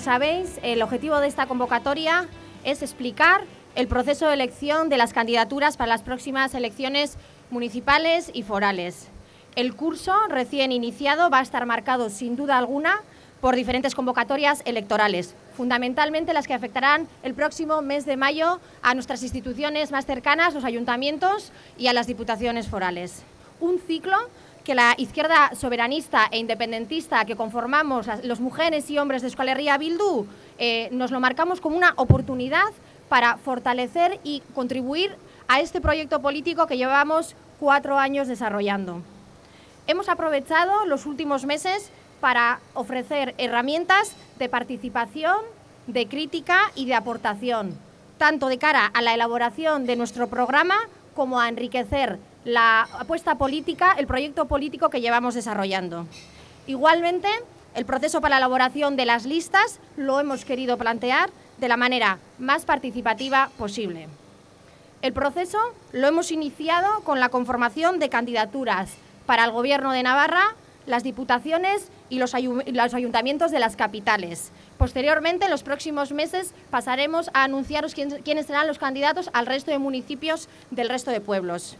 sabéis, el objetivo de esta convocatoria es explicar el proceso de elección de las candidaturas para las próximas elecciones municipales y forales. El curso recién iniciado va a estar marcado, sin duda alguna, por diferentes convocatorias electorales, fundamentalmente las que afectarán el próximo mes de mayo a nuestras instituciones más cercanas, los ayuntamientos y a las diputaciones forales. Un ciclo que la izquierda soberanista e independentista que conformamos los mujeres y hombres de Euskal Bildu eh, nos lo marcamos como una oportunidad para fortalecer y contribuir a este proyecto político que llevamos cuatro años desarrollando. Hemos aprovechado los últimos meses para ofrecer herramientas de participación, de crítica y de aportación, tanto de cara a la elaboración de nuestro programa como a enriquecer la apuesta política, el proyecto político que llevamos desarrollando. Igualmente, el proceso para la elaboración de las listas lo hemos querido plantear de la manera más participativa posible. El proceso lo hemos iniciado con la conformación de candidaturas para el Gobierno de Navarra, las diputaciones y los, ayuntamientos de las capitales. Posteriormente, en los próximos meses, pasaremos a anunciaros quiénes serán los candidatos al resto de municipios del resto de pueblos.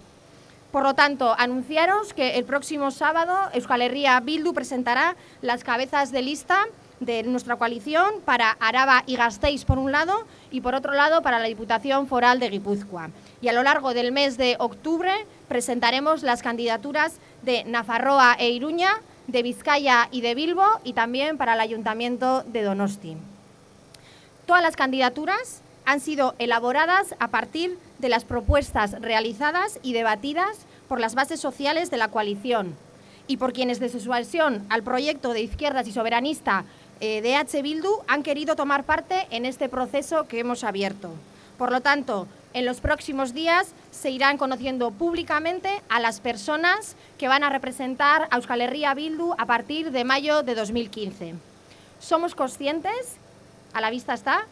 Por lo tanto, anunciaros que el próximo sábado Euskal Herria Bildu presentará las cabezas de lista de nuestra coalición para Araba y Gasteiz por un lado y por otro lado para la Diputación Foral de Guipúzcoa. Y a lo largo del mes de octubre presentaremos las candidaturas de Nafarroa e Iruña, de Vizcaya y de Bilbo y también para el Ayuntamiento de Donosti. Todas las candidaturas han sido elaboradas a partir de las propuestas realizadas y debatidas por las bases sociales de la coalición y por quienes desde su adhesión al proyecto de izquierdas y soberanista eh, de H. Bildu han querido tomar parte en este proceso que hemos abierto. Por lo tanto, en los próximos días se irán conociendo públicamente a las personas que van a representar a Euskal Herria Bildu a partir de mayo de 2015. Somos conscientes, a la vista está,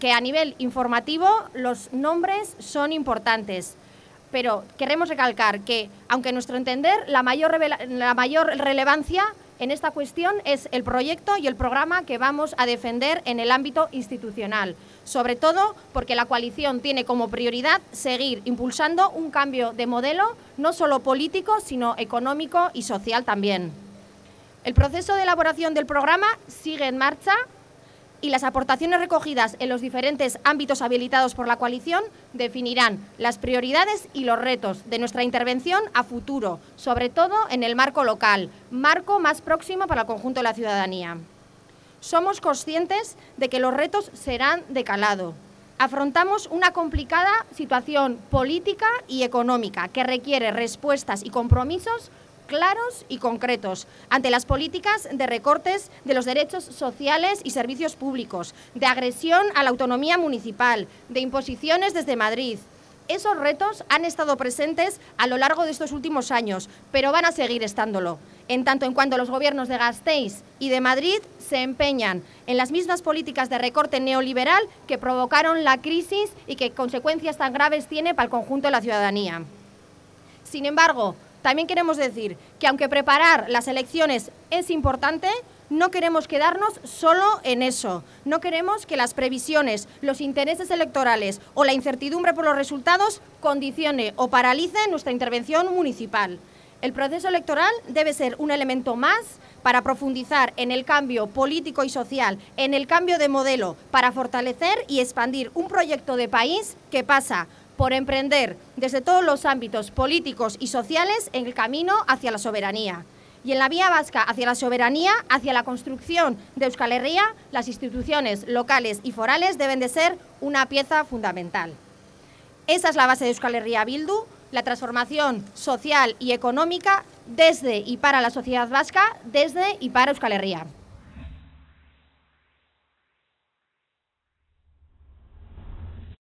que a nivel informativo los nombres son importantes, pero queremos recalcar que, aunque a nuestro entender la mayor, la mayor relevancia en esta cuestión es el proyecto y el programa que vamos a defender en el ámbito institucional, sobre todo porque la coalición tiene como prioridad seguir impulsando un cambio de modelo no solo político, sino económico y social también. El proceso de elaboración del programa sigue en marcha y las aportaciones recogidas en los diferentes ámbitos habilitados por la coalición definirán las prioridades y los retos de nuestra intervención a futuro, sobre todo en el marco local, marco más próximo para el conjunto de la ciudadanía. Somos conscientes de que los retos serán de calado. Afrontamos una complicada situación política y económica que requiere respuestas y compromisos claros y concretos ante las políticas de recortes de los derechos sociales y servicios públicos, de agresión a la autonomía municipal, de imposiciones desde Madrid. Esos retos han estado presentes a lo largo de estos últimos años, pero van a seguir estándolo, en tanto en cuanto los gobiernos de Gasteiz y de Madrid se empeñan en las mismas políticas de recorte neoliberal que provocaron la crisis y que consecuencias tan graves tiene para el conjunto de la ciudadanía. Sin embargo, también queremos decir que aunque preparar las elecciones es importante, no queremos quedarnos solo en eso. No queremos que las previsiones, los intereses electorales o la incertidumbre por los resultados condicione o paralice nuestra intervención municipal. El proceso electoral debe ser un elemento más para profundizar en el cambio político y social, en el cambio de modelo, para fortalecer y expandir un proyecto de país que pasa por emprender desde todos los ámbitos políticos y sociales en el camino hacia la soberanía. Y en la vía vasca hacia la soberanía, hacia la construcción de Euskal Herria, las instituciones locales y forales deben de ser una pieza fundamental. Esa es la base de Euskal Herria Bildu, la transformación social y económica desde y para la sociedad vasca, desde y para Euskal Herria.